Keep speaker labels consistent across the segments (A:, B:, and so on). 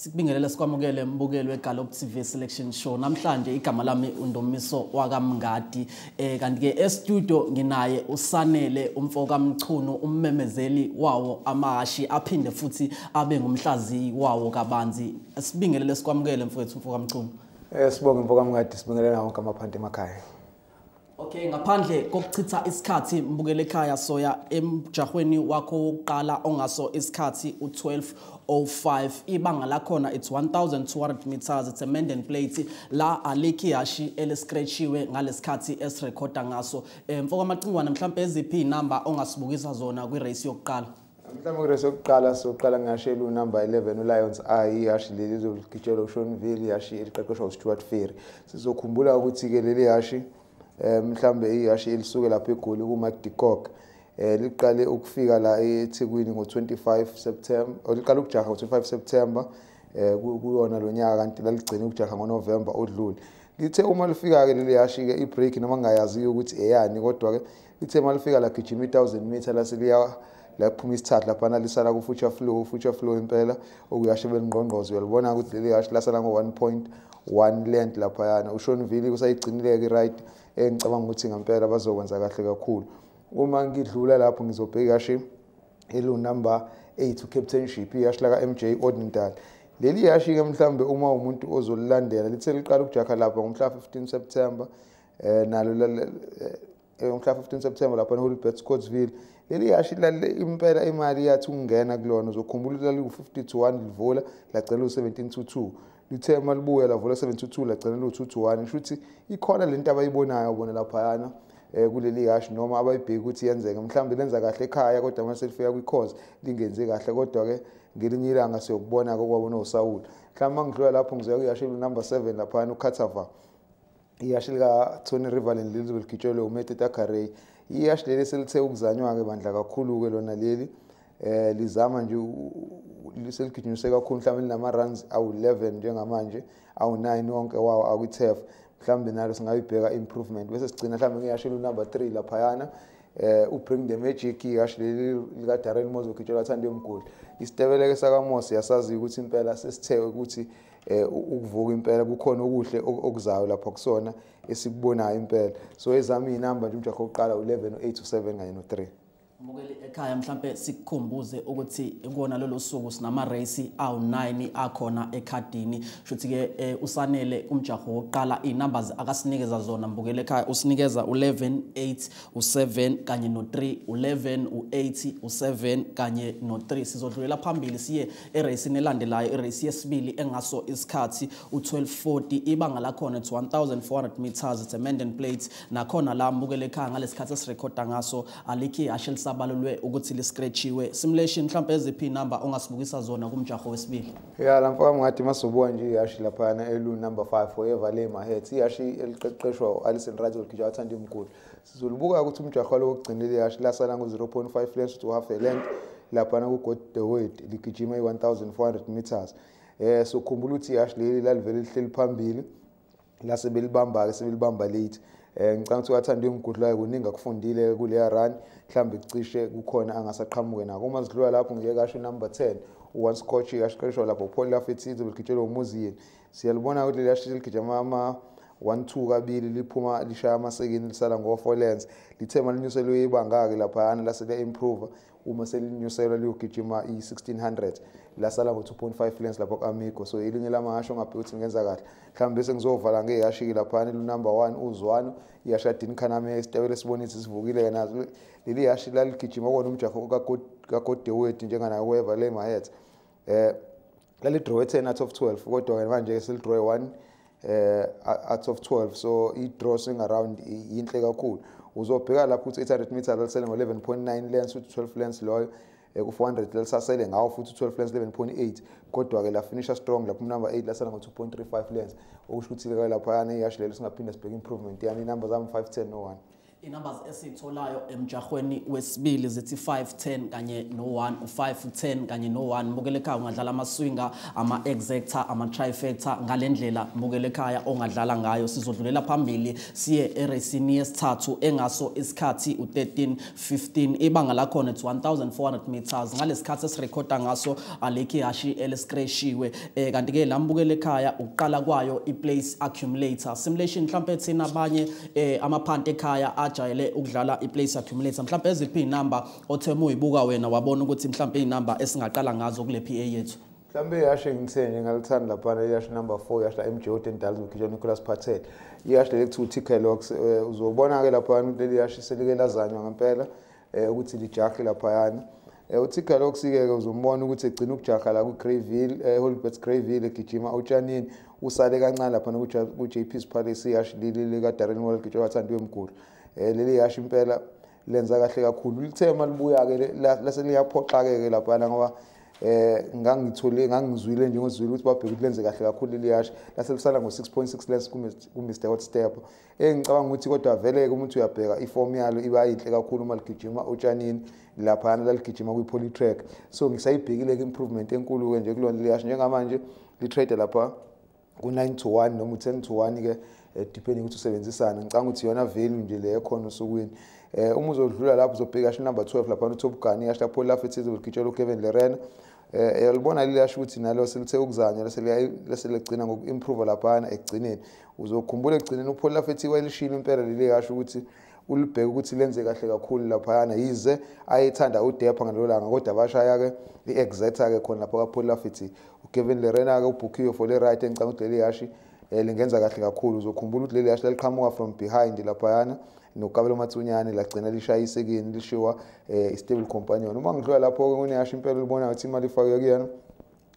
A: Sikubingelele sikwamukele mbukeli weGallop TV Selection Show. Namhlanje igama lami undomiso wakamngadi. Eh kanti ke e-studio nginaye usanele umfoka Mchunu ummemezeli wawo amahashi aphinde futhi abe ngumhlazi wawo kabanzi. Sibingelele sikwamukele mfowethu umfoka Mchunu.
B: Eh sibonge mfoka mngadi sibingelela wonke amaphanti emakhaya.
A: Okay ngaphandle kokuchitha isikhathi mbukele ekhaya soya emjahweni wakho wokuqala ongaso isikhathi u1205 ibanga lakhona it's 1200 meters. It's a maiden plate. La alikhi yashi elescratchiwe ngalesikhathi esirekhoda ngaso. Mfoka amacingwane mhlawumbe eziphi inamba ongasibukisa zona kwirace yokuqala?
B: Mhlawumbe kurace yokuqala soqala ngashela unumber 11 uLions. Eye ihashi leli lizogitshelwa uShonville ihashi eliqeqeshwa uStuart Ferry. Sizokhumbula ukuthi ke leli hashi eh mhlambe ihashi elisuke lapha eGoli kuMike Dikok eh liqale ukufika la eThekwini ngo25 September oliqala ukujaha ngo25 September eh kuyona lo nyaka kanti laligcina ukujaha ngoNovember odlule. Lithe uma lifika ke leli hashi ke ibreak noma ngingayazi ukuthi eyani kodwa ke lithe malifika la gijima 1000 meter laseliya laphuma isithathu lapha lisala ku future flow future flow impela okuyashe belingqongqozo uyalibona ukuthi leli hashi lasala ngo 1.1 length lapha yana uShonville kusayigcinile ke right engicabanga ukuthi ngempela bazokwenza kahle kakhulu. Uma ngidlula lapho ngizobheka kahle elo number 8 captainship iyashi la ka MJ Odendal leli yashi ke mhlambe uma umuntu ozolilandela lithe liqala ukujakha lapha ngomhla 15 September eh nalo ngomhla 15 September lapha eHolibet Scottsville. Leli yashi lalle impela imali yathi ukungena kulona uzokhumbula ukuthi lali ku50 to 1 livula lacela u17 to 2 lithe malibuya lavula 722 lagcina lu2 to 1 ngisho ukuthi ikhona lento abayibonayo bona lapha yana eh kuleli hash noma abayibheki ukuthi yenzeke. Mhlawumbe lenza kahle ekhaya kodwa mase lifika kwi-cause lingenzi kahle. Kodwa ke ngelinye ilanga siyokubona ke kwabona uSawul mhlawumbe mangidlula lapho ngizoya kuyashi number 7 lapha uKatava iyashi lika Tony Riverland lizoligitshelwe uMete Takarey iyashi leli selithe ukuzanywa ke bandla kakhulu ke lona leli. Eh lizama nje liseligijinyiswe kakhulu mhlawumbe linama runs awu11 njengamanje awu9 wonke wawo akwi-turf mhlawumbe nalo singayibheka improvement. Bese sigcina mhlawumbe ngiyashela unumber 3 laphayana eh ubring the magic yashi leli lika Darren Mozo gitshelwa thande umgoli isitebeleke sakaMosi yasazi ukuthi impela sesithe ukuthi eh ukuvuka impela kukhona okuhle okuzayo lapha kusona esikubonayo impela. So ezami inamba nje umjakho oqala u11 u8 u7 kanye no3
A: Mbukeli ekhaya mhlambe sikukhumbuze ukuthi ikona lelo suku sinama race awu9 akhona ekhadini. Shothi ke usanele umjaho wokuqala inumbers akasinikeza zona. Mbukeli ekhaya usinikeza u11 8 u7 kanye no3 11 u8 u7 kanye no3 sizodlulela phambili siye eracing elandelayo irace yesibili engaso isikhathi u1240 ibanga lakhona 1400 meters it's a maiden plate. Nakhona la mbukeli ekhaya ngalesikhathi esirekhoda ngaso alikhi ashel sabalulwe ukuthi liscratchiwe. Simulation mhlawumbe eziphi inamba ongasibukisa zona kumjaho wesibili?
B: Ya la mfaka ngathi masubuka nje iyashi laphana elu number 5 forever le mahead iyashi eliqeqeshwa Alison Rajo Gija wathanda imkulu sizolibuka ukuthi umjaho lo wokugcinela iyashi lasala ngo 0.5 length to half a length laphana ku God the weight ligijima i1400 meters. Eh so khumbula ukuthi iyashi leli lalivele lihleli phambili lase belibamba ke sebelibamba late. Eh ngicanga ukuthi wathanda imgudlayo kuningi akufundile kuleya run mhlambe kucishe kukhona angasaqhamuke nako uma sidlula lapho ngiye kasho number 10 u1 scotch yashqeshwa lapho Paul Lafetizwe beligitshelwa umuziyeni siyalibona ukuthi leli yashile ligijama ama 1-2 kabili liphuma lishaya amasekeni lisala ngo-4 lens lithe malinyuselwe ibanga ke laphayana lasele improve uma selinyuselwa liyogijima i-1600 lasala ngo-2.5 lens lapho ku-amigo. So ilinye lamangasho ngabheka ukuthi ngenza kahle. Mhlawumbe bese ngizovala ngeyashi-ke laphayana lunumber one uzwano iyashadini khaname isitebele sibonise sivukile-ke nazo leli yashi laligijima kona umjaho kagodewedi njenganayo weva le mahet eh lalidrowe 10 out of 12 kodwa manje-ke selidrowe 1 eh out of 12 so i-draw swing around yinhle kakhulu. Uzobheka lapho ukuthi 800 meters lalisele ngo-11.9 lens futhi 12 lens loyo ku-400 lalisasele ngawo futhi 12 lens 11.8 kodwa-ke lafinisha strong lapho number 8 lasala ngo-2.35 lens. Okusho ukuthi-ke laphayana iyashi lelo singaphinde sibheke improvement yani inumber zami 510 no 1
A: Inumbers esitholayo emjahweni wesibili zithi 510 kanye no1 510 kanye no1 bukele ekhaya ungadlala ama-swinger ama-exactor ama-trifector ngalendlela bukele ekhaya ongadlala ngayo sizodlulela phambili siye eracini yesithathu engaso isikhathi u13 15 ibanga lakhona it's 1400 meters. Ngalesikhathi esirekhoda ngaso alikho ihashi eliskreshiwe eh kanti ke lambukele ekhaya ukuqala kwayo iplace accumulator. Simulation mhlawumbe thina abanye eh amaphanti ekhaya ajayele ukudlala iplace accumulator. Mhlawumbe eziphi inamba othema uyibuka wena wabona ukuthi mhlawumbe inamba esingaqala ngazo kule PA yethu?
B: Mhlawumbe ihashi engithe nje ngalithanda laphana ihashi number 4 ihashi la MJ Odendal ukhishwa Nicholas Patel. Ihashi leli kuthiwa Ticklox uzobona ke laphana ukuthi leli hashi selike lazanywa ngempela eh ukuthi lijahle laphayana. Eh uTicklox ke uzombona ukuthi egcina ukujaha la ku Greyville eh Holbert Greyville egijima utshanini usale kancane lapha ku JP's Palace ihashi leli lika Darren Wall gijwa wathandwe emgulu eh leli hashi impela lenza kahle kakhulu. Lithema libuya ke laseliyaphoxa ke laphana ngoba eh ngangithole ngangizwile nje ngozwile ukuthi babheka ukuthi lenze kahle kakhulu leliyashi laselisala ngo6.6 less ku Mr Hot Step. Engicabanga ukuthi kodwa vele ke umuntu uyabheka iform yalo iba yinhle kakhulu uma ligijima utshanini lapha laligijima kwi poly track so ngisayibhekile ke improvement enkulu ke nje kulona leliyashi njengamanje li trade lapha ku9 to 1 noma u10 to 1 ke depending ukuthi usebenzisana. Ngicanga ukuthi yona value nje le ekhona usukwini eh uma uzodlula lapho uzobheka shi number 12 lapha uTop Gun yasha lapho lafethi izogitshela uKevin Lerena. Eh yalibona leli yasho ukuthi nalo selithe ukuzanya leseligcina ngokuimprove laphana ekugcineni. Uzokhumbula ekugcineni uPaul Lafethi wayelishilo impela leli yasho ukuthi ulibheka ukuthi lenze kahle kakhulu laphayana. Yize ayethanda udepha ngalolanga kodwa bashaya ke iexactor ke khona lapho kaPaul Lafethi uKevin Lerena ke ubhukiwe for le right engicanga ukuthi leli yashi lingenza kahle kakhulu. Uzokhumbula ukuthi leli yashi laliqhamuka from behind laphayana nokabelo mathunyane lagcina lishayisekini lishiwa eh, stable companion. Uma ngidlula lapho ke kuneyasho impela libona ukuthi imali ifakwe kuyena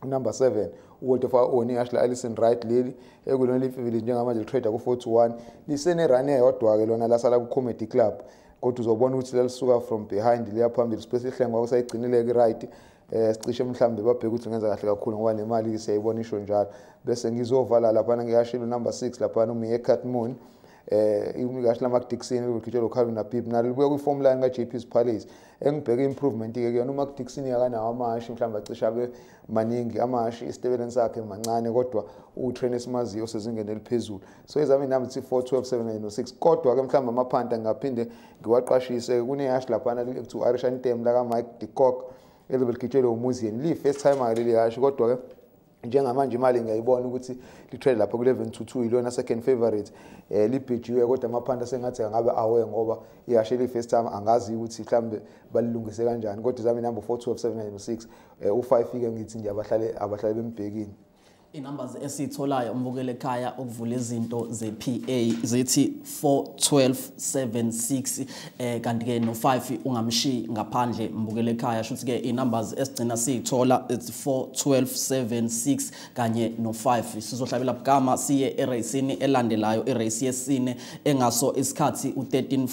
B: number 7 uWalter Faoni yashla Alison Wright leli ekulona lifivile njengamanje litrader ku41 lisene run eyodwa ke lona lasala ku Comedy Club kodwa uzobona ukuthi lalisuka from behind liya phambili space ihlenga kwasayigcinile ke right eh sicishe mhlambe babheka ukuthi ngenza kahle kakhulu ngoba nemali siyayibona isho njalo. Bese ngizovala lapha ngiyashilo number 6 lapha uMiye Catmoon eh imikahle lama Dixon lokugitshela uCalvin Napip nalo libuya kwi formula ka JP's Palace engibheke improvement ke kuyona uma Dixon yakanawo amashi mhlawumbe acisha ke maningi amashi isitebeleni sakhe mancane kodwa utrain esimaziyo sezingene eliphezulu. So izami nami thi 412 kodwa ke mhlawumbe amaphanda ngaphinde ngiwaqashise kuneyashi lapha kuthiwa Irish Anthem la ka Mike Decock ezobe ligitshelwe umuzieni li first time leli yashi kodwa ke njengamanje imali ngiyayibona ukuthi litrade lapha ku11 to 2 ilona second favorite eh libhejiwe kodwa amaphanda sengathi angabe awe ngoba iyashe li first time angazi ukuthi mhlambe balilungise kanjani. Kodwa zami number 422796 eh u5 ke ngithi nje abahlale bembhekini
A: inumbers esitholayo umbukele ekhaya ukuvula izinto ze-PA zithi 41276 eh kanti ke no5 ungamshiyi ngaphandle mbukele ekhaya. Shuthi ke inumbers esigcina siyithola it's 41276 kanye no5 sizohlabela bugama siye eracini elandelayo irace yesine engaso isikhathi u13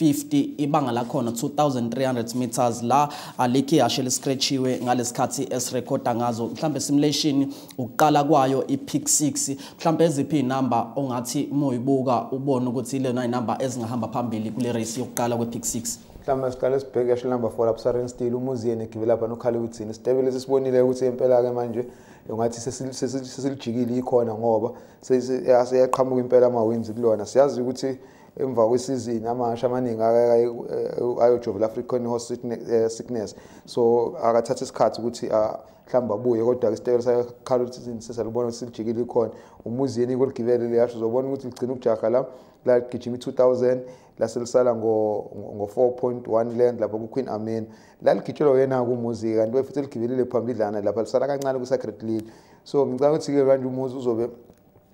A: 50 ibanga lakhona 2300 meters la alikhi yashe liscratchiwe ngalesikhathi esirekhoda ngazo. Mhlambe simulation ukuqala kwayo ipick 6 mhlambe eziphi inamba ongathi moyibuka ubone ukuthi ilena inamba ezingahamba phambili kule race yokuqala kwepick 6
B: mhlawumbe siqale sibheke yasho number 4 lapho Saren Steel umuziyeni egibela lapha noKhalewuthini sitebele sisibonile ukuthi impela ke manje ungathi sesilijikile ikhona ngoba seyaqhamuka impela ama wins kulona. Siyazi ukuthi emva kwesizini amasha amaningi ayojovela African horse sickness so akathatha isikhathi ukuthi mhlawumbe abuye kodwa ke isitebele sakhala ukuthi sesalibona ukuthi silijikile ikhona umuziyeni koligibele liyasho uzobona ukuthi ligcina ukujaha la la gijima i2000 laselisala ngo ngo 4.1 land lapha ku Queen Amen la ligitshelwa yena kumuzi kanti futhi ligibelile phambidlana lapha lisala kancane ku Sacred Lily so ngicabanga ukuthi ke manje umuzi uzobe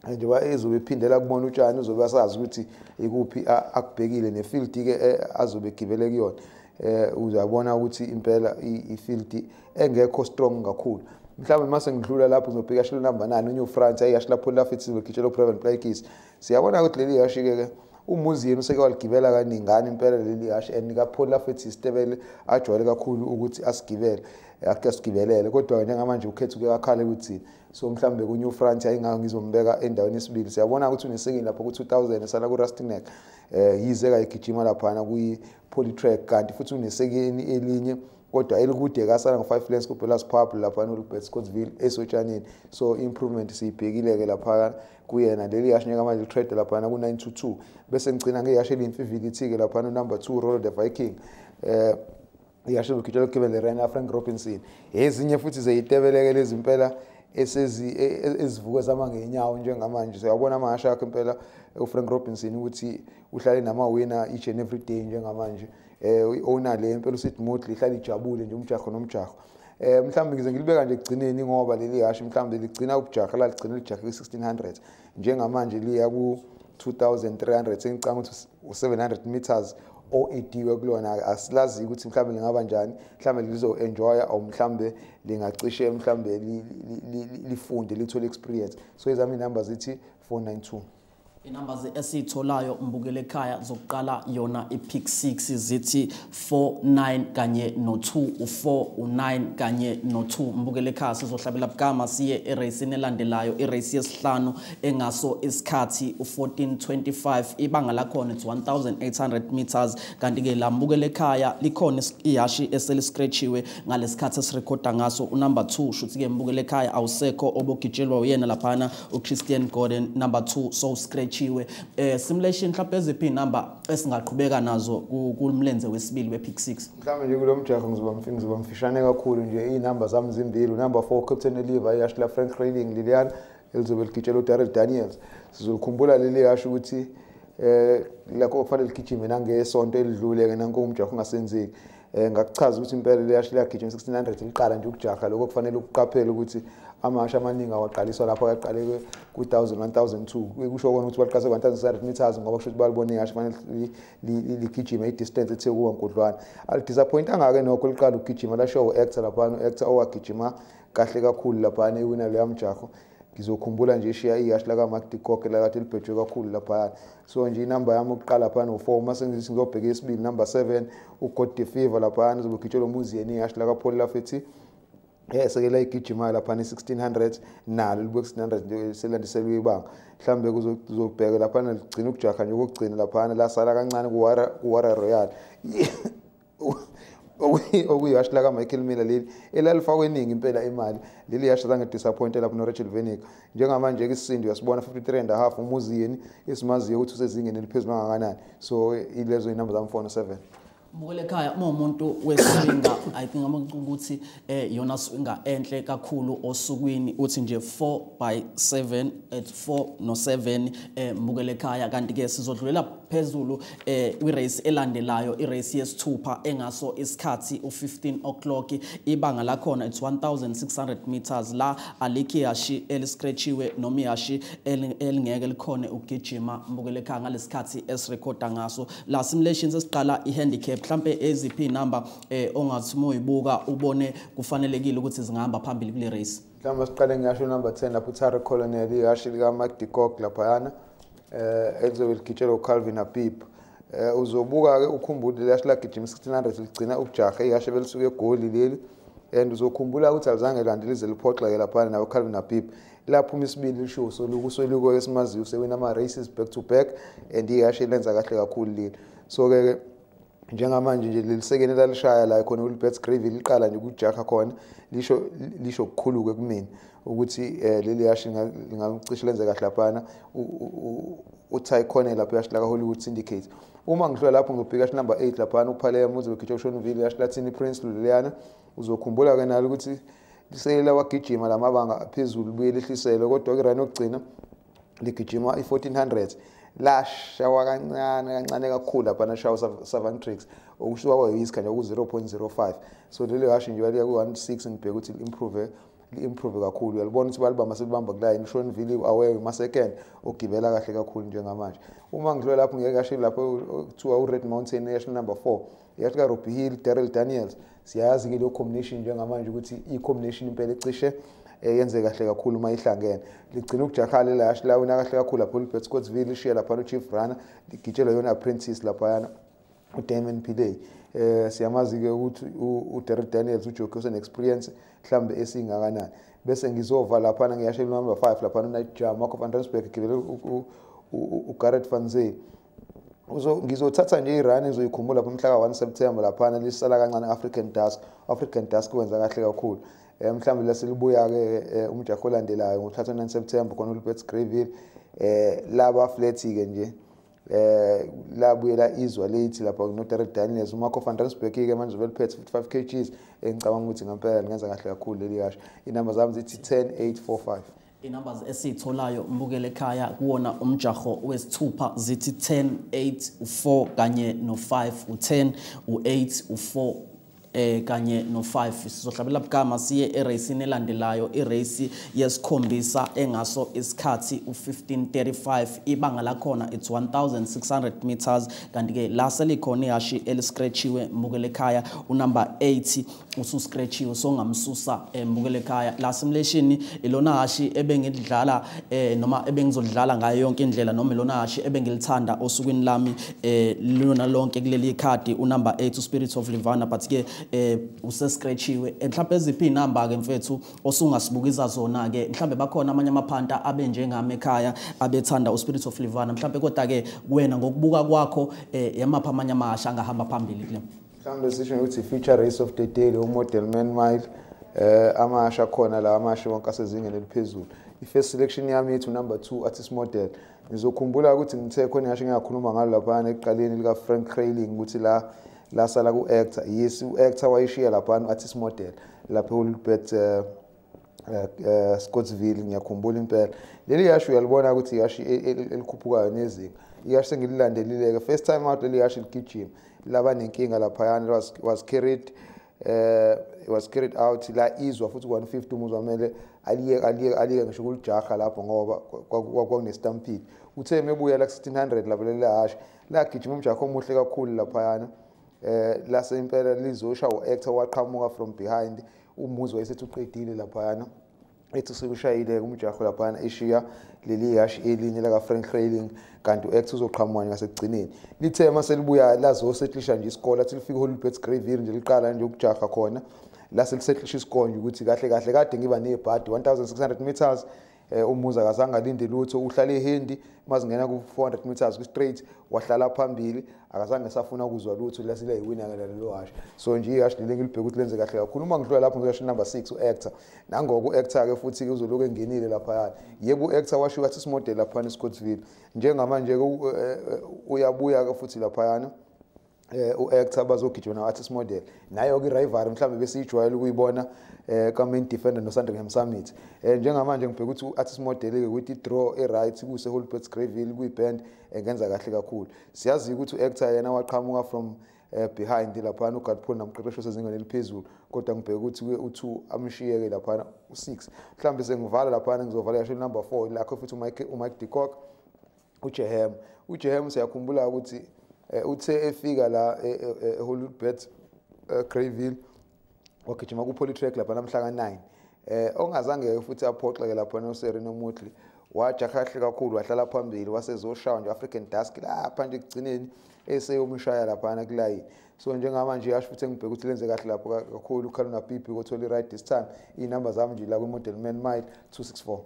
B: njengoba ezobe ephindela kubona utshani uzobe asazi ukuthi ikuphi akubhekile nefield ke azobe egibele kuyona. Eh uzabona ukuthi impela ifield engekho strong kakhulu. Mhlawumbe mase ngidlula lapho uzobheka shilo number 9 uNew France ayasho lapho la fithi begitshela uPreven Playkis siyabona ukuthi leli yashi ke umuzi yenu useke waligibela kaningana impela leli hashi and kaPaula futhi isitebele ajwayele kakhulu ukuthi asigibele ake sigibelele kodwa njengamanje ukhetha uke wakhala ukuthi so mhlambe ku New France ayingaka ngizombeka endaweni yesibili. Siyabona ukuthi unesekini lapho ku 2000 esala ku Rustineck eh yize kayigijima lapha kuyi polytrack kanti futhi unesekini elinye. Kodwa elikude kasala ngo5 lanes kuBellas Pub lapha noLbert Scottsville esotshanini. So improvement siyibhekile ke lapha kuyena. Leli yashi nyaka manje trade lapha ku 922 bese ngicina ngeyashi elimfivility ke lapha no number 2 Roll the Viking. Eh iyasho ukugitshela ukugibele Ryan Frank Robinson. Ezinye futhi zeyitebeleke lezi esezi e- e- ezivuke zama ngenyawo njengamanje. Siyabona amahasha akhe impela uFrank Robinson ukuthi uhlale nama winner each and every day njengamanje. eh owner le impela uSid Motley ihlala ijabule nje umjaho nomjaho. Eh mhlawumbe ngize ngilibeka nje ekugcineni ngoba leli hashi mhlawumbe ligcina ukujaha la ligcina lijahe ku1600 njengamanje liya ku 2300 sengicanga ukuthi u700 meters oediwe kulona. Asilazi ukuthi mhlawumbe lingaba njani mhlawumbe lizo enjoy or mhlawumbe lingacishe mhlawumbe li- li- li- lifunde lithole experience. So ezami inamba zithi 492
A: inamba esiyitholayo mbukele ekhaya zokuqala yona ipick 6 zithi 49 kanye no2 u4 u9 kanye no2 mbukele ekhaya sizohlabela bukama siye eracini elandelayo irace yesihlanu engaso isikhathi u1425 ibanga lakhona it's 1800 meters. Kanti ke la mbukele ekhaya likhona ihashi eseliskretchiwe ngalesikhathi esirekhoda ngaso. Unumber 2 shuthi ke mbukele ekhaya awusekho obogitshelwa uyena laphana uChristian Gordon. Number 2 so scratchiwe eh simulation mhlawumbe eziphi number esingaqhubeka nazo ku- kumlenze wesibili wepick 6
B: mhlawumbe nje kulo mjaho ngizoba mfi- ngizoba mfishane kakhulu nje iy'namba zami zimbili unumber 4 captain eliva iyashi la frank railing liliana elizobe ligitshela udarrell daniels. Sizolikhumbula leli yashi ukuthi eh lakho kufanele ligijime nangesonto elidlule-ke nanko umjaho ungasenzeki um ngakuchaza ukuthi impela liyashi liyagijima 1600 liqala nje ukujaha. Lokho kufanele ukuqaphele ukuthi amasha amaningi awaqaliswa lapho aqale ku-1000 1002 kusho kona ukuthi baliqase ku-1600 meters ngoba kusho ukuthi balibone ihashi fanele li- li- li- ligijime i-distance ethe kuwa nkudlwana. Alidisappointanga-ke nokho liqala ukugijima lasho u-actor laphana u-actor owagijima kahle kakhulu laphana iwina leya ngizokhumbula nje ishiya ihashi lakamakdikoke lakade libhejwe kakhulu laphayana so nje inamba yami ukuqala laphana u-four uma sengithi ngizobheka isibili number seven ugod fever laphana zobe gitshelwa umuzi yena ihashi lakapholi lafethi. Eh sekela igijima laphana i1600 nalo libuye ku1600 nje selandiselwe ibanga. Mhlambe kuzobheka laphana ligcina ukujaha nje kokugcina laphana lasala kancane kuwara kuwara royal. Okuyihashi laka Michael Miller leli elalifakwe eningi impela imali. Leli hashi zange disappointed lapho no Rachel Venig njengamanje ke isisindo yasibona 53 and a half umuzi yeni esimaziyo ukuthi usezingeni eliphezulu kangakanani. So ilezo inamba zami 407
A: mbukele ekhaya uma umuntu weswinga i think ukuthi eh yona swinga enhle kakhulu osukwini uthi nje 4 by 7 at 4 no 7 eh mbukele ekhaya. Kanti ke sizodlulela phezulu eh kwirace elandelayo irace yesithupha engaso isikhathi u15 o'clock. Ibanga lakhona it's 1600 meters. La alikhi yashi eliscratchiwe noma iyashi eli- elingeke likhone ukugijima mbukele ekhaya ngalesikhathi esirekhoda ngaso. La simulations esiqala ihandicap mhlambe eziphi number eh ongathi moyibuka ubone kufanelekile ukuthi zingahamba phambili kule race?
B: Mhlawumbe siqale ngasho number 10 lapho uTara Colonel ihashi lika Mike Dikok laphayana eh elizobe ligitshelwa uCalvin Habib. Eh uzobuka ke ukhumbule lehashi lagijima 1600 ligcina ukujaha ihashi belisuke egoli leli and uzokhumbula ukuthi alizange lande lize liphoxa ke laphana nawo Calvin Habib. Laphuma isibili lisho soluku soliko esimaziyo sewina ama races back to back and ihashi lenza kahle kakhulu leli. So ke njengamanje nje lelisekeni lalishaya la khona uLbert Gravy liqala nje ukujaha khona lisho lisho ukukhulu-ke kumina ukuthi eh, leli yashi lingacishe lenze kahle laphana uTy Connell lapho yashi laka Hollywood Syndicate. Uma ngidlula lapho ngibheka yashi number 8 laphana uPhalea muze begitshe uShonville yashi lathini Prince leliyana uzokhumbula ke nalo ukuthi lisekela wagijima lamabanga aphezulu buye lehlisele kodwa ke run yokugcina ligijima i1400 lashawa kancane kancane kakhulu lapha nashawa Savantrix okushuka kwayisikha nje ku 0.05 so lelo hashi nje waliya ku 16 ngibheka ukuthi improve improve kakhulu. Uyalibona ukuthi balibamba selibamba kulayini Shonville away ma second ogibela kahle kakhulu njengamanje. Uma ngidlule lapho ngeke kashi lapho kuthiwa u Red Mountain national number 4 yathi ka Robbie Hill Darrell Daniels. Siyazi ke lo combination njengamanje ukuthi i combination impela ecishe eh, yenze kahle kakhulu uma ihlangene. Ligcina ukujaha lela yashi lawina kahle kakhulu lapho ulibet scottsville lishiya laphana uchief runner ligitshelwa yona apprentice laphayana uDamon Pillay. Eh siyamazi ke ukuthi uDerek Daniels uJoke usenexperience mhlambe esingakanani. Bese ngizova lapha ngiyasho number 5 lapha uNight Jam Marco van Rensburg gibele uGarrett van Zee. Uzo ngizothatha nje irun ngizoyikhumbula lapha mhla ka1 September lapha lisala kancane African Dusk African Dusk wenza kahle kakhulu. Eh mhlawumbe lesilibuya ke umjaho olandelayo ngothatha 9 September khona uLbert Greville eh laba flat ke nje eh labuyela izwa lethi lapha no Derek Daniels uMarco van Rensburg ke manje veliphethe 55 kgs engicabanga ukuthi ngempela lingenza kahle kakhulu leli kasho inamba zami zithi 10845
A: inumbers esiyitholayo mbukele ekhaya kuwona umjaho wesithupha zithi 10 8 u4 kanye no5 u10 u8 u4 eh kanye no5 sizohlabela bugama siye eracini elandelayo. Irace yesikhombisa engaso isikhathi u1535 ibanga lakhona it's 1600 meters. Kanti ke la selikhona ihashi eliscratchiwe mbukele ekhaya unumber 80 ususcratchiwe so ngamsusa mbukele ekhaya. La simulation ilona hashi ebengidlala eh noma ebengizodlala ngayo yonke indlela noma ilona hashi ebengilithanda osukwini lami eh lona lonke kuleli card unumber 8 uspirit of livana. But ke eh usescratchiwe. Mhlawumbe eziphi inamba ke mfethu osungasibukiza zona ke mhlawumbe bakhona amanye amaphanta abenjengami ekhaya abethanda uspirit of livana. Mhlawumbe kodwa ke wena ngokubuka kwakho eh yamapha amanye amahasha angahamba phambili kule?
B: Mhlawumbe sisho ukuthi feature race of the day lo model man mile eh amasha khona la amasha wonke asezingeni eliphezulu. I-first selection yami yethu number 2 artist model. Ngizokhumbula ukuthi ngithe khona ngasho ngiyakhuluma ngalo laphana ekuqaleni lika Frank Crailing ukuthi la lasala ku-actor yes u-actor wayishiya laphana u-artist model lapho ulibet uh, uh, Scottsville ngiyakhumbula impela. Leli yasho uyalibona ukuthi yashi elikhuphukayo nezinga. Iyashi sengililandelile-ke. First time out leli yashi ligijima. Laba nenkinga laphayana was, was carried uh, was carried out. La izwa futhi 150 umuzwa kumele aliyeke aliyeke aliyeke ngisho kulijaha lapho ngoba kwakunestampede. Uthe mebuya la 1600 lapho leli hashi lagijima umjaho omuhle kakhulu laphayana. Eh lase impela lizosha uactor waqhamuka from behind. Umuzwa esethi uqedile laphayana. Ethi sekushayile umjaho laphana eshiya leli yashi elinye la Frank Railing kanti uact uzoqhamuka ngasekugcineni. Lithe mase libuya lazo setlisha nje isikole athi lifika Hollywood Graveyard nje liqala nje ukujaha khona. La selisetlisha isikole ukuthi kahle kahle kade ngiba nebhadi 1600 meters umuza akazange alinde lutho uhlala ehendi mazingena ku 400 meters ku straight wahlala phambili akazange safuna ukuzwa lutho lasile yiwina lelo hash so nje ihash leli ngilibheka ukuthi lenze kahle kakhulu. Uma ngidlula lapho ngizoshaya number 6 uactor. Nangoku uactor ke futhi ke uzoloku engenile lapha yana yebo uactor washo ukuthi isimodel lapha eScottsville. Njengamanje uyabuya ke futhi lapha yana eh uactor bazogijima artist model nayo ke rival mhlambe besiyijwayela ukuyibona eh ka main defender no Sandringham Summit eh njengamanje ngibheka ukuthi uartist model ke ukuthi draw e right kuse Holbert Greville kuyiband engenza kahle kakhulu. Siyazi ukuthi uactor yena waqhamuka from eh behind lapha uGadpool namqeqesho sezingeni eliphezulu kodwa ngibheka ukuthi u2 amshiyeke lapha u6 mhlambe sengivala lapha ngizovala yasho number 4 lakho futhi uMike uMike Decock uJehem uJehem siyakhumbula ukuthi uthe efika la eHollywood Greyville wagijima ku Polytrack lapha namhla ka9 eh ongazange futhi aphoxeke lapha no Serena Mutli wajaha kahle kakhulu wahlala phambili wasezoshawa nje African Dusk lapha nje kugcineni eseyomshaya lapha kulayini so njengamanje yasho futhi engibheka ukuthi lenze kahle lapho kakhulu ukhaluna Pipi ukuthola right this time inamba zami nje la ku Model Man Mile 264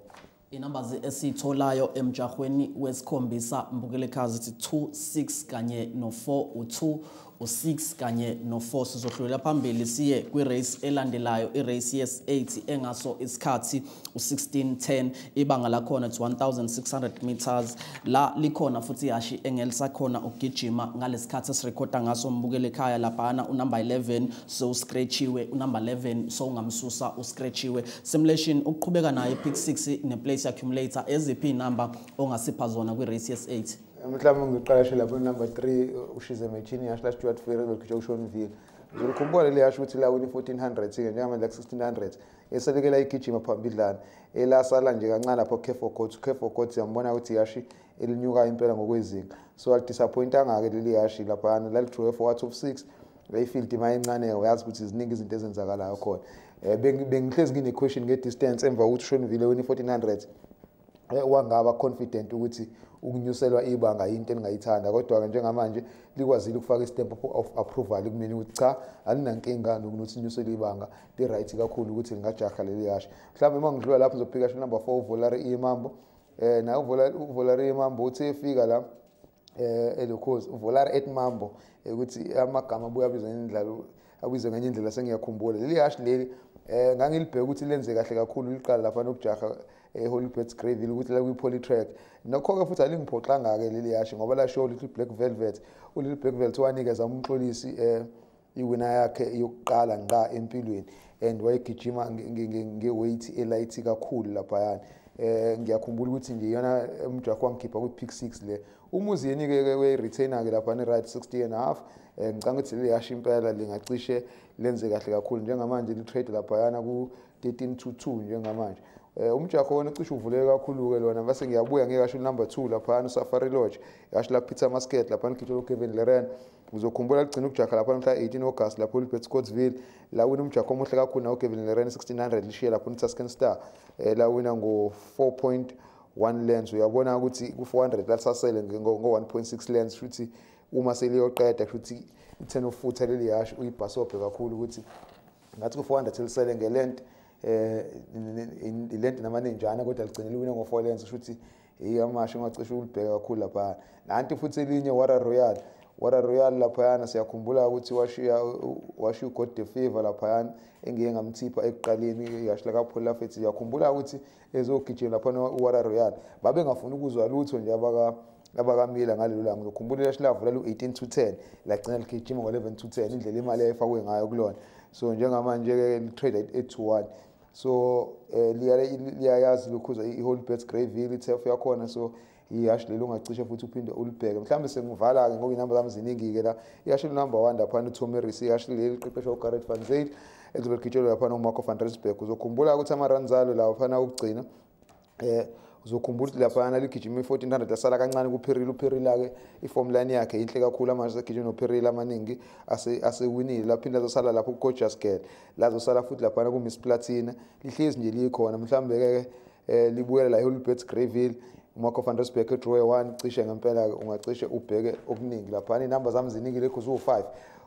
A: inumbers esitholayo emjahweni wesikhombisa mbukele khazi zithi 2 6 kanye no4 u2 u6 kanye no4 sizohlulela phambili siye kwirace elandelayo irace yes8 engaso isikhathi u1610 ibanga lakhona 1600 meters. La likhona futhi yashi engelisakhona ukugijima ngalesikhathi esirekhoda ngaso. Mbukele ekhaya laphana unumber 11 so uscratchiwe unumber 11 so ungamsusa uscratchiwe simulation ukuqhubeka nayo pick 6 neplace accumulator eziphi inamba ongasipha zona kwirace yes8
B: mhlawumbe ngiqalashe lapho number 3 ushize machine yasho la Stuart Ferry lokujja uShonville ngikukhumbula le yasho ukuthi la wini 1400 ke njengamanje la 1600 eselekela igijima phambidlana elasala nje kancane lapho Kefo Court Kefo Court yambona ukuthi yashi elinyuka impela ngokwezinga so al disappointanga ke leli yashi lapha la draw for out of 6 leyifield mayincane uyazi ukuthi ziningi izinto ezenzakalayo khona um bengihlezi ngine-question nge-distance emva kokuthi ushonville wini i-fourteen hundred wangaba confident ukuthi ukunyuselwa ibanga into engingayithanda kodwa-ke njengamanje likwazile ukufaka i-stamp of approval kumina ukuthi cha alinankinga nokuthi linyuselwe ibanga. Li-right kakhulu ukuthi lingajaha leli yasho mhlawumbe uma ngidlula lapho ngizobhika sho number four uvolari imambo um naye uvolari imambo uthi efika la eh elokhozi uvolari et mambo. Ukuthi amagama abuya abizwe ngendlela abizwe ngenye indlela sengiyakhumbula. Leli hashi leli eh ngangilibheka ukuthi lenze kahle kakhulu liqala lapha nokujaha eHollywood Greyville ukuthi la kwi-poly track nokho-ke futhi alingiphoxanga-ke leli yashi ngoba la show little black velvet. Ulittle black velvet wanikeza umxolisi um iwina yakhe yokuqala nqa empilweni. And wayegijima ngeweight elight kakhulu laphayana eh ngiyakhumbula ukuthi nje yona umjaho wangikhipha kwi-pick 6 le. Umuzi yeni-ke we-retainer-ke laphana i-right 60 and a half. Um ngicanga ukuthi leli yashi impela lingacishe lenze kahle kakhulu. Njengamanje li-trade laphayana ku-13 to 2 njengamanje. um umjaho wona cishe uvuleke kakhulu-ke lona base ngiyabuya ngekasho number two laphana usafari lodge yasho la peter masket laphana ligitshelwa ukevin leren uzokhumbula ligcina ukujaha lapha mhla 18 august lapho ulibet scottsville. Lawina umjaho omuhle kakhulu nawo ukevin leren 1600 lishiye lapho utascan star. Um lawina ngo-4 1 lens. Uyabona ukuthi ku-400 lasasele ngo-1.6 lens futhi uma seliyoqeda futhi i-10 of futha leli yashi uyibhasobhe kakhulu ukuthi ngathi ku-400 elisele ngelent eh ilent namanenjana kodwa ligcine liwine ngo-4 lens futhi iyamasha ungacishe ulibheka kakhulu lapha nanti futhi elinye wara royal wara royal laphayana siyakhumbula ukuthi washiya washiya ugod the favor laphayana engiye ngamthipha ekuqaleni yashila kaphola fethi yakhumbula ukuthi ezogijima laphana uwara royal babengafuni ukuzwa lutho nje abaka abakamila ngalelo langa ngizokhumbula lesilavula lu-18 to 10 lagcina ligijima ngo-11 to 10 indlela imali eyayifakwe ngayo kulona so njengamanje-ke litrade at 2 1 so um liyayazi lokhuza i-holbet greyville itef yakhona. So ihashi leli ungacishe futhi uphinde ulibheke. Mhlawumbe sengivala-ke ngoba iy'namba zami ziningi-ke la. Ihashi lunumber one laphana utomeris ihashi leli liqeqeshwa ugaret van zaid elizobe ligitshelwe laphana umarco van rensburg uzokhumbula ukuthi amaranzalo laphana okugcina um uzokhumbula ukuthi laphana ligijima i-fourteen hundred asala kancane kupherila upherila-ke iform line yakhe inhle kakhulu manje segijima nopherila amaningi asewinile. Laphinde azosala lapho ku-gorgeous girl lazosala futhi laphana ku-miss platina. Lihlezi nje likhona mhlawumbe-ke um libuyela la eholbert greyville. Umarco van rensburg edrowe one cishe ngempela-ke ungacishe ubheke okuningi laphana. Iy'namba zami ziningi lekho ziwu-five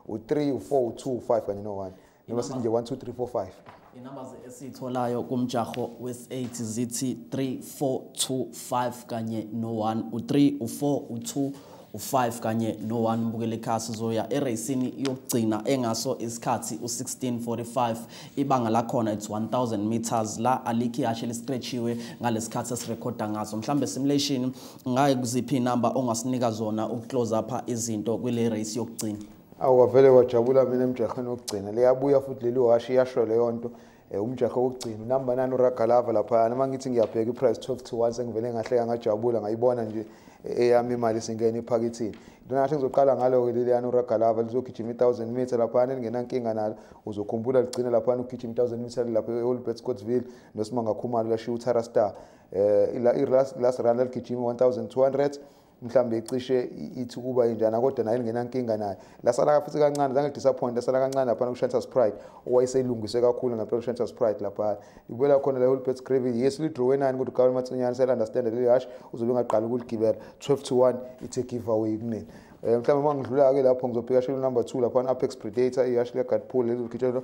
B: u-three u-four u-two u-five kanye no-one. Noma sithi nje one two three four five.
A: Inamba esiyitholayo kumjaho wes-8 zithi 3 4 2 5 kanye no-1 u-3 u-4 u-2 u-5 kanye no-1 mbukele ekhaya sizoya eracini yokugcina engaso isikhathi u-1645 ibanga lakhona it's 1000 meters. La alikho ihashe liscratchiwe ngalesikhathi esirekhoda ngaso. Mhlambe simulation ngaye kuziphi inamba ongasinika zona ukuclose apha izinto kwile race yokugcina?
B: Awuvele wajabula mina emjahweni wokugcina. Liyabuya futhi leli washi iyasho leyo nto um umjaho wokugcina. Unamba nani uragalava laphayana uma ngithi ngiyabheka i-price 12 to 1 sengivele ngahleka ngajabula ngayibona nje eyami imali singena ephakethini into ngasho ngizoqala ngalo-ke leliyana uragalava lizogijima i-thousand meter laphana elingenankinga nalo. Uzokhumbula ligcine laphana ukugijima i-thousand meter lapho e-olbert scottsville nosimanga khumalo lashiya utara star. Um i-last run laligijima i-one thousand two hundred. Mhlambe icishe ithi kuba injana kodwa naye lingenankinga naye. Lasala futhi kancane zange disappoint lasala kancane laphana kushantas pride owayeselungiswe kakhulu ngempela kushantas pride laphana. Ibuyela khona la Hulbert Greville yes lidrowe nani kodwa Gabi Matsinyane sel understand leli hash uzobe ngaqala ukuligibela. 12 to 1 it's a giveaway kumina eh mhlawumbe uma ngidlula ke lapho ngizobheka shelo number 2 laphana Apex Predator ihash le Godpool leli ukitshelo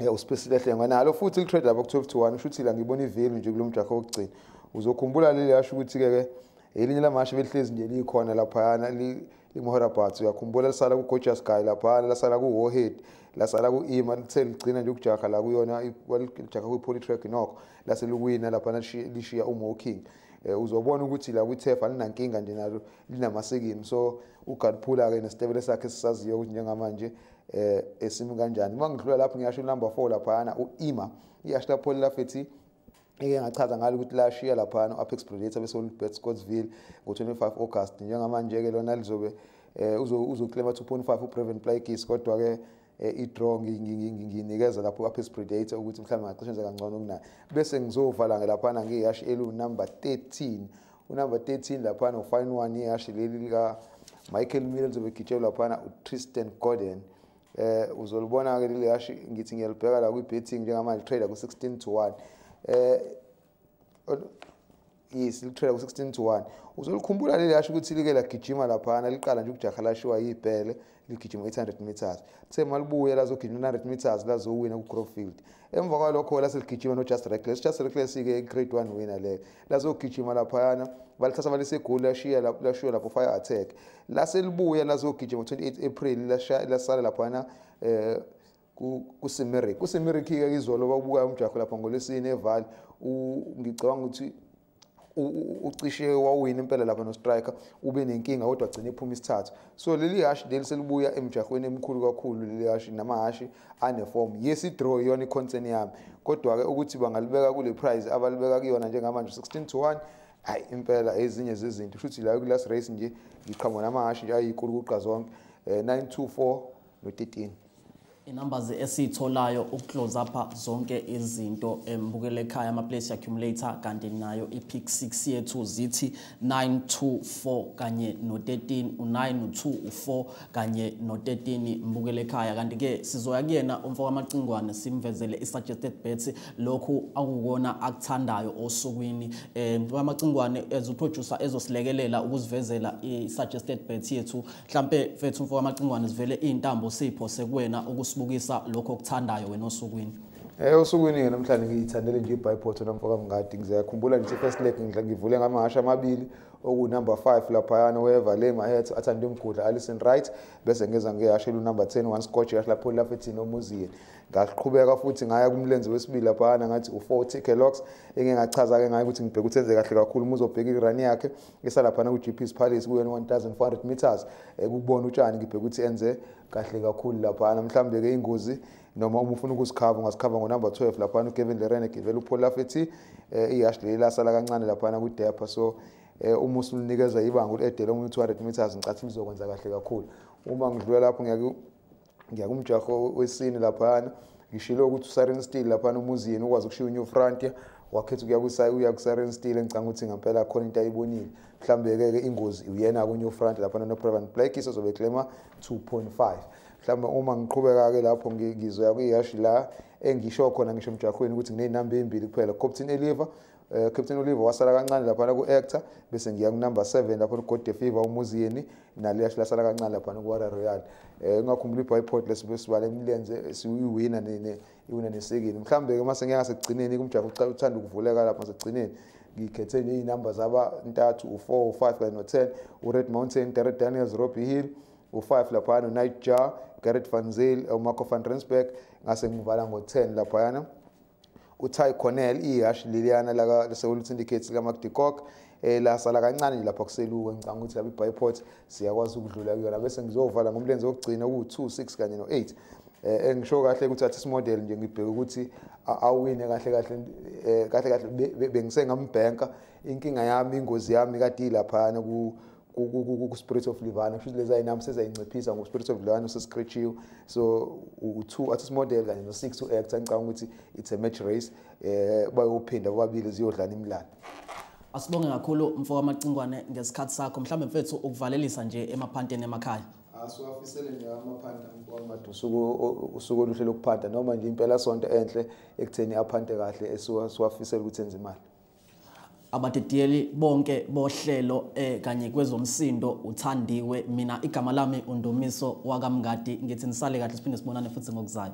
B: eh uspecial hle nganalo futhi litrade lapho ku 12 to 1 usho ukuthi la ngibona ivalue nje kulomjakho wokugcina. Uzokhumbula leli hash ukuthi ke ke elinye lamasha belihlezi nje likhona laphayana lingmahorabat uyakhumbula lisala ku-gorgeous guy laphayana lasala ku-warhead lasala ku-ima lithe ligcina nje ukujaha la kuyona lijaha kwi-polytrack nokho lase likwina laphana lishiya umoking um uzobona ukuthi la kwithef alinankinga nje nalo linamasekini so ugadphula-ke nesitebele sakhe sisaziyo ukuthi njengamanje um esimi kanjani. Uma ngidlula lapho ngiyasho number four laphayana u-ima iyasho lapho lafethi ike ngachaza ngalo ukuthi lashiya laphana u-apex predator bese ulibet scottsville ngo-25 august. Njengamanje-ke lona lizobe um uzoclaima 2.5 ubrevin plykis kodwa-ke i-draw nginikeza lapho u-apex predator ukuthi mhlawumbe ngacishenza kangcono kunayo bese ngizovala-ke laphana ngeyashi eluwunumber 13 unumber 13 laphana u-fine one iyashi leli lika-michael miller lizobe gitshelwe laphana u-tristan gordon. Eh uzolibona ke leli hashi ngithi ngiyalibheka la kwi-betting njengamanje trader ku-16 to 1 eh yes litrader ku-16 to 1 uzolikhumbula leli hasho ukuthi like lagijima laphana liqala nje ukujaha lashiwa yibhele ligijima 800 meters. Lithe malibuye lazogijima 900 meters lazowina ku-growfield emva kwalokho laseligijima no-just reckless. Just reckless-ke i-grade one winner le. Lazogijima laphayana balithatha balisegoli lashiya lashiya lapho fire attack. Laselibuya lazogijima ngo-28 april lasala laphana um kusimeric kusimeric-ke izolo bakubuka umjaho lapha ngolwesine evali ngicabanga ukuthi ucishe wawina impela lapha no-striker ube nenkinga kodwa agcine iphuma isithathu. So leli hashi leli selibuya emjahweni emkhulu kakhulu leli hashi namahashi anefomu yes idraw iyona i-concern yami kodwa-ke ukuthi bangalibeka kule prize abalibeka kuyona njengamanje 16 to 1 hayi impela ezinye zezinto. Shuthi la kulast race nje ngiqhamuka namahashi nje ayikulu kuqa zonke um 924 no-13
A: inumbers esiyitholayo ukuclose apha zonke izinto embukele ekhaya ama-place accumulator kanti nayo i-pick 6 yethu zithi 924 kanye no-13 u-9 u-2 u-4 kanye no-13 mbukele ekhaya. Kanti-ke sizoya kuyena umfo wamacingwane simvezele i-suggested bets. Lokhu akukona akuthandayo osukwini. Um wamacingwane as uproducer ezosilekelela ukusivezela i-suggested bet yethu. Mhlampe fethu umfo wamacingwane sivele iy'ntambo siphose kuwena ukusibukisa lokho okuthandayo wena osukwini.
B: Eh osukwini-ke namhlanje ngiyithandele nje iByport namfoka mngadi ngizayakhumbula nje first leg ngivule ngamahasha amabili okunumber 5 laphayana weva le mahet athanda umgudla Alison Wright bese ngeza ngiyashela unumber 10 one scotch yash lapho lafethini omuziyeni ngaqhubeka futhi ngaya kumlenze wesibili laphayana ngathi u4 Tickelox engingachaza ke ngayo ukuthi ngibheka uthenze kahle kakhulu uma uzobheka irun yakhe esalaphana ku-GP's Palace kuyo 1400 meters ekubona utshani ngibheka ukuthi enze kahle kakhulu laphana mhlawumbe ke ingozi noma uma ufuna ukusikhava ungasikhava ngonumber 12 laphana uKevin Lerene givela uPaul Lafetti iHashley lasala kancane laphana kuDepa so uma usulinikeza ibanga uledele omunye 200 meters ngicathi lizokwenza kahle kakhulu. Uma ngidlula lapho ngiyaku ngiyakumjaho wesine laphana ngishilo ukuthi uSaren Steel laphana umuziyeni ukwazi ukushiya uNew Frontier wakhetha ukuya kusayi uya kuSaren Steel engicanga ukuthi ngempela khona into ayibonile. Mhlambe ke ingozi uyena ku New Frontier laphana no Prevent Blake isozobe claima 2.5 mhlawumbe uma ngiqhubeka ke lapho ngizoya kwihashi la engisho khona ngisho emjahweni ukuthi nginenamba embili kuphela. Captain Eliver uh, Captain Oliver wasala kancane lapha ku actor bese ngiya ku number 7 lapho ku God Fever umuziyeni naliyashi lasala kancane lapha ku Warrior Royal. Eh ngakhumbula iByport lesibale imilenze siyiwina ne iwina nesekini mhlambe ke mase ngeke ngasekugcineni kumjaho uthanda ukuvuleka lapha ngasekugcineni ngikhethe iy'namba zaba ntathu u-4 u-5 kanye no-10 u-red mountain derek daniels robbie hill u-5 laphayana u-night jar garret van zel umarco van rensberg ngase ngivala ngo-10 laphayana. Uty cornell ihashi liliyana lase-world syndicate likamakdicok um lasala kancane nje lapha kuseluka ngicanga ukuthi lapha i-byport siyakwazi ukudlula kuyona bese ngizovala ngomlenze wokugcina kuwu-2 6 kanye no-8 eh engisho kahle ukuthi athi model nje ngibheka ukuthi awine kahle kahle eh kahle kahle bengisengambhenka. Inkinga yami ingozi yami kade ilaphana ku ku spirit of livana kusho lezi ayinami sezayinciphisa ngo spirit of livana usescratchiwe so u2 artist model kanye no6 uact angicanga ukuthi it's a match race eh bayophinda bobabili ziyodlala imlando
A: asibonge kakhulu mfo wamacingwane ngesikhathi sakho. Mhlawumbe mfethu ukuvalelisa nje emaphanteni emakhaya.
B: Asiwafisele nje amaphanda mfowamade usuku usuku oluhle lokuphanda noma nje impela sonto enhle ekutheni aphante kahle esiwafisela ukuthi enze imali.
A: Abadidiyeli bonke bohlelo eh kanye kwezomsindo uthandiwe. Mina igama lami undumiso wakamngadi ngithi nisale kahle siphinde sibonane futhi ngokuzayo.